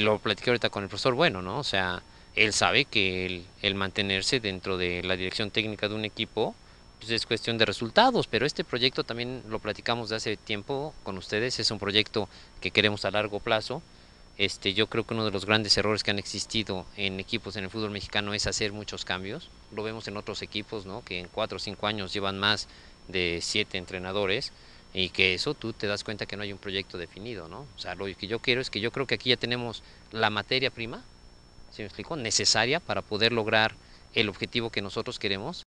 Lo platiqué ahorita con el profesor Bueno, ¿no? O sea, él sabe que el, mantenerse dentro de la dirección técnica de un equipo pues es cuestión de resultados, pero este proyecto también lo platicamos de hace tiempo con ustedes, es un proyecto que queremos a largo plazo. Este, yo creo que uno de los grandes errores que han existido en equipos en el fútbol mexicano es hacer muchos cambios. Lo vemos en otros equipos, ¿no? que en cuatro o cinco años llevan más de siete entrenadores y que eso tú te das cuenta que no hay un proyecto definido, ¿no? O sea, lo que yo quiero es que yo creo que aquí ya tenemos la materia prima, ¿sí me explico? Necesaria para poder lograr el objetivo que nosotros queremos.